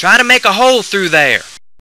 Try to make a hole through there.